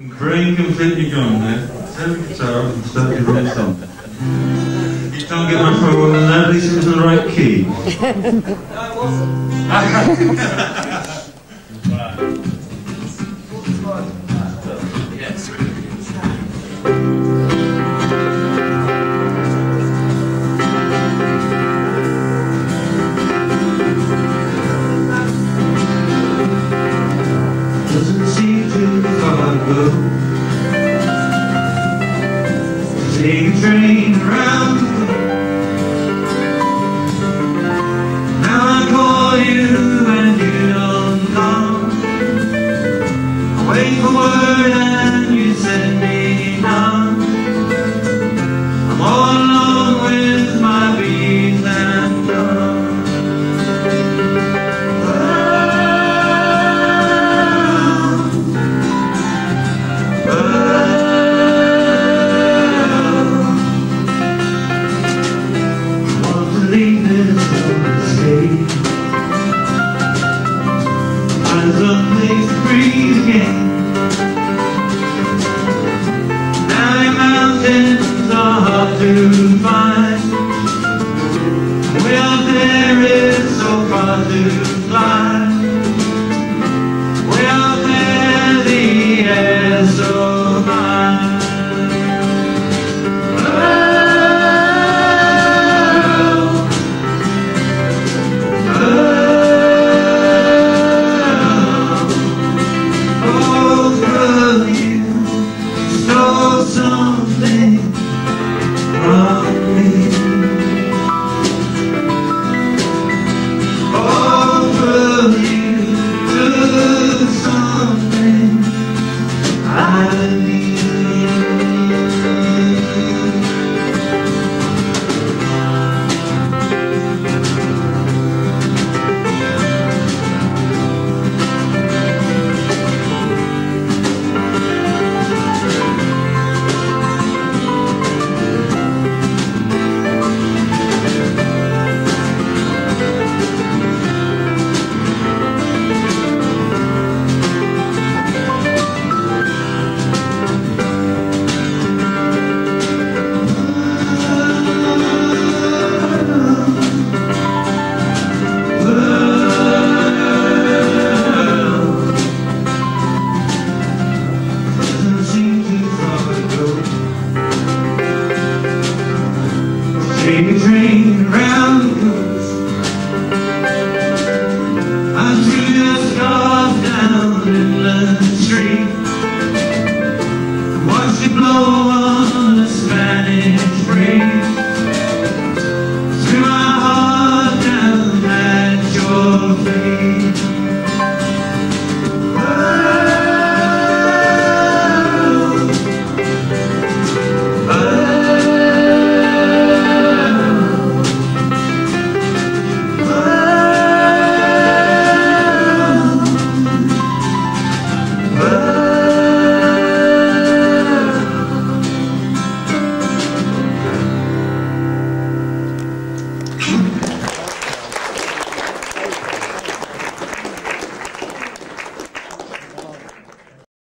brain completely gone now. Every guitar and start the right song. You can't get much more than that, at least it was in the right key. No, it wasn't. Doesn't seem to go. Take a train around. Now I call you and you don't come. I wait for word and you send me To find stole something A train around the coast. I threw the scarf down the street. Watched it blow on the Spanish breeze. Threw my heart down at your feet.